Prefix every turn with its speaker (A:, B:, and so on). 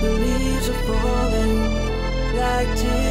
A: The leaves are falling like tears.